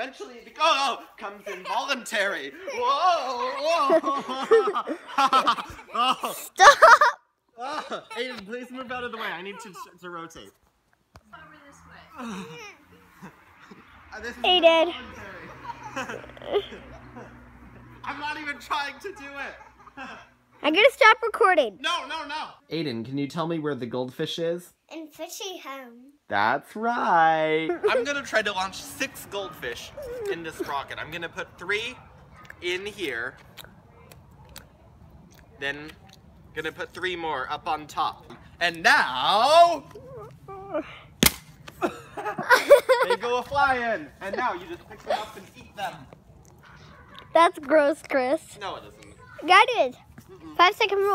Oh, oh, comes involuntary. Whoa, whoa. oh, Stop! oh. Aiden, please move out of the way. I need to, to rotate. Over this way. Uh, this Aiden. I'm not even trying to do it. I'm gonna stop recording. No, no, no. Aiden, can you tell me where the goldfish is? In fishy home. That's right. I'm gonna try to launch six goldfish in this rocket. I'm gonna put three in here. Then gonna put three more up on top. And now they go a flying. And now you just pick them up and eat them. That's gross, Chris. No, it isn't. Got it. Five second rule.